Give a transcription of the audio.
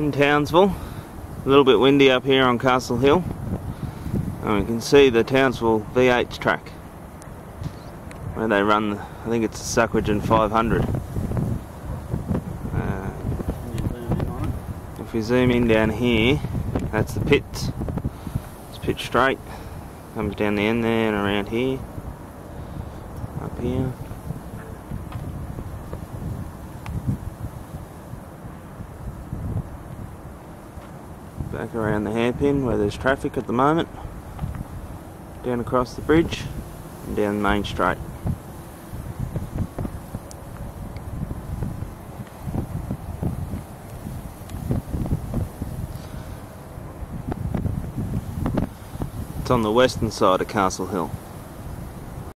in Townsville. A little bit windy up here on Castle Hill. And we can see the Townsville V8 track where they run, I think it's the Sucrogen 500. Uh, if we zoom in down here, that's the pits. It's pitch straight. Comes down the end there and around here. Up here. Back around the hairpin where there's traffic at the moment. Down across the bridge and down Main Street. It's on the western side of Castle Hill